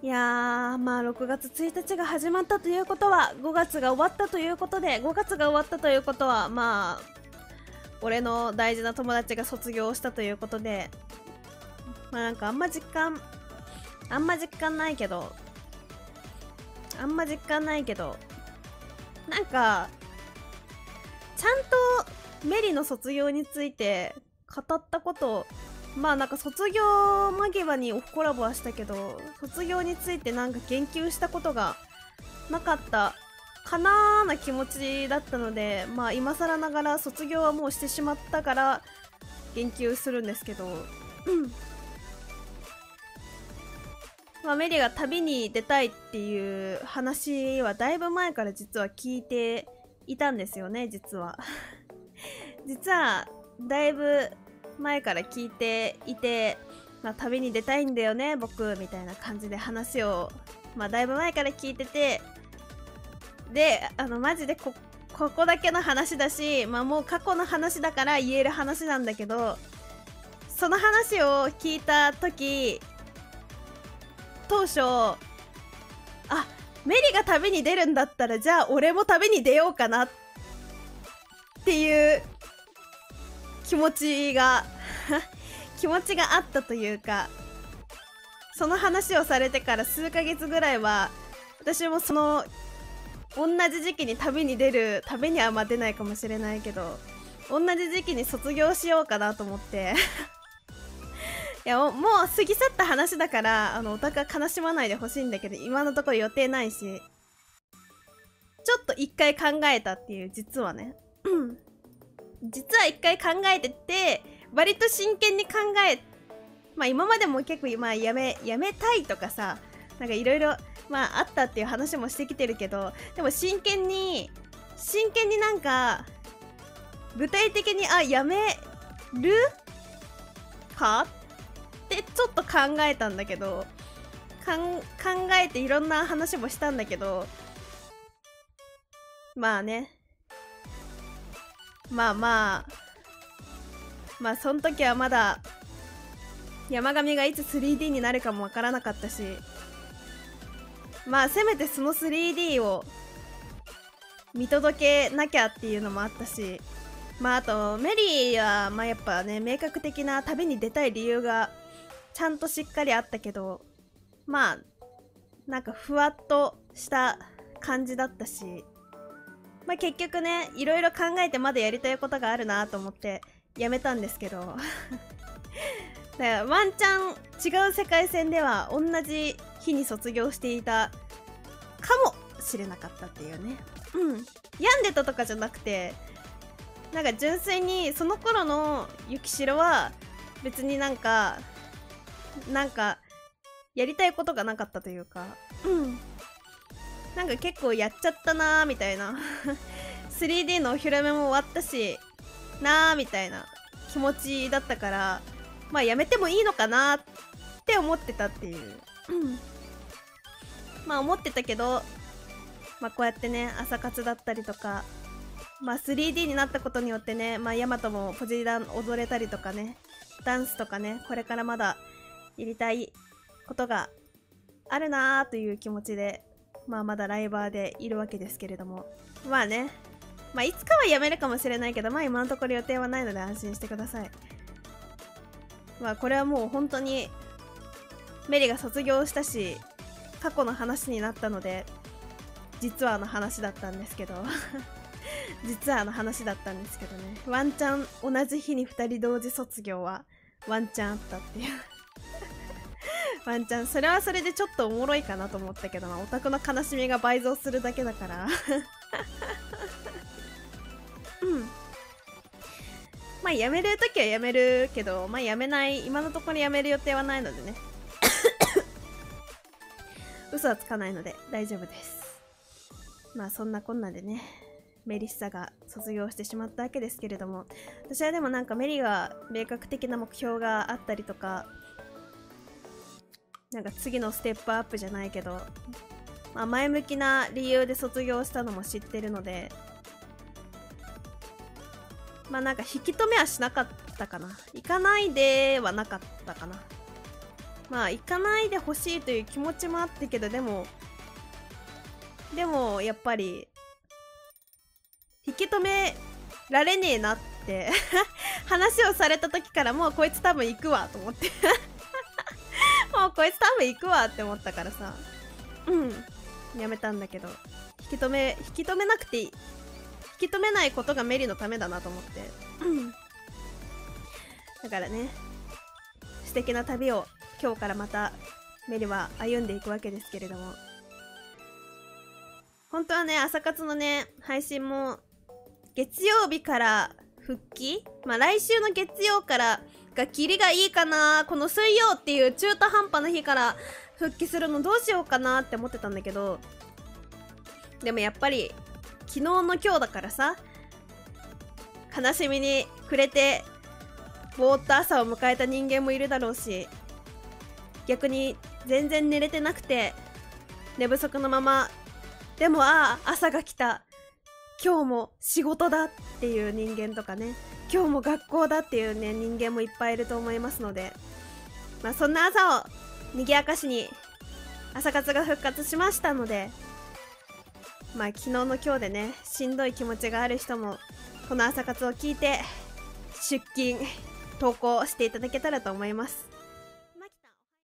いやーまあ6月1日が始まったということは5月が終わったということで5月が終わったということはまあ俺の大事な友達が卒業したということでまあなんかあんま実感あんま実感ないけどあんま実感ないけどなんかちゃんとメリの卒業について語ったことまあなんか卒業間際にコラボはしたけど卒業についてなんか言及したことがなかったかなーな気持ちだったのでまあ今更ながら卒業はもうしてしまったから言及するんですけど、う んまあ、メリが旅に出たいっていう話はだいぶ前から実は聞いていたんですよね実は。実はだいぶ前から聞いていて、まあ、旅に出たいんだよね僕みたいな感じで話を、まあ、だいぶ前から聞いててであのマジでこここだけの話だし、まあ、もう過去の話だから言える話なんだけどその話を聞いた時当初あメリが旅に出るんだったらじゃあ俺も旅に出ようかなっていう気持ちが 気持ちがあったというかその話をされてから数ヶ月ぐらいは私もその同じ時期に旅に出る旅にはま出ないかもしれないけど同じ時期に卒業しようかなと思って。いやもう過ぎ去った話だからあのお互い悲しまないでほしいんだけど今のところ予定ないしちょっと一回考えたっていう実はね。実は一回考えてて割と真剣に考えまあ今までも結構まあやめやめたいとかさなんかいろいろまああったっていう話もしてきてるけどでも真剣に真剣になんか具体的にあやめるか？ってちょっと考えたんだけどかん考えていろんな話もしたんだけどまあね。まあまあまあその時はまだ山上がいつ 3D になるかもわからなかったしまあせめてその 3D を見届けなきゃっていうのもあったしまああとメリーはまあやっぱね明確的な旅に出たい理由がちゃんとしっかりあったけどまあなんかふわっとした感じだったしまあ、結局ねいろいろ考えてまだやりたいことがあるなと思ってやめたんですけど。だからワンチャン違う世界線では同じ日に卒業していたかもしれなかったっていうね。うん。病んでたとかじゃなくてなんか純粋にその頃の雪城は別になんかなんかやりたいことがなかったというか。うん。なんか結構やっちゃったなーみたいな。3D のお披露目も終わったしなーみたいな気持ちだったからまあやめてもいいのかなって思ってたっていう、まあ思ってたけどまあこうやってね朝活だったりとかまあ 3D になったことによってねまあヤマトもポジダン踊れたりとかねダンスとかねこれからまだやりたいことがあるなーという気持ちでまあまだライバーでいるわけですけれども。まあね。まあいつかは辞めるかもしれないけどまあ今のところ予定はないので安心してください。まあこれはもう本当にメリが卒業したし過去の話になったので実はあの話だったんですけど。実はあの話だったんですけどね。ワンチャン同じ日に2人同時卒業はワンチャンあったっていう。ワンチャンそれはそれでちょっとおもろいかなと思ったけどなオタクの悲しみが倍増するだけだから。うん。まあやめるときはやめるけどまあやめない今のところやめる予定はないのでね。嘘はつかないので大丈夫です。まあそんなこんなでねメリッサが卒業してしまったわけですけれども。私はでもなんかメリが明確的な目標があったりとかなんか次のステップアップじゃないけど、まあ、前向きな理由で卒業したのも知ってるのでまあなんか引き止めはしなかったかな。行かないではなかったかな。まあ行かないでほしいという気持ちもあったけどでもでもやっぱり引き止められねえなって 話をされた時からもうこいつ多分行くわと思って。もうこいつ多分行くわって思ったからさ。うん。やめたんだけど。引き止め引き止めなくていい。引き止めないことがメリのためだなと思って。だからね。素敵な旅を今日からまたメリは歩んでいくわけですけれども。本当はね朝活のね配信も月曜日から復帰？まあ来週の月曜からがキリがいいかなこの水曜っていう中途半端な日から復帰するのどうしようかなって思ってたんだけどでもやっぱり昨日の今日だからさ悲しみに暮れてぼーっと朝を迎えた人間もいるだろうし逆に全然寝れてなくて寝不足のままでもああ朝が来た。今日も仕事だっていう人間とかね。今日も学校だっていうね人間もいっぱいいると思いますのでまあそんな朝を賑やかしに朝活が復活しましたのでまあ昨日の今日でねしんどい気持ちがある人もこの朝活を聞いて出勤投稿していただけたらと思います。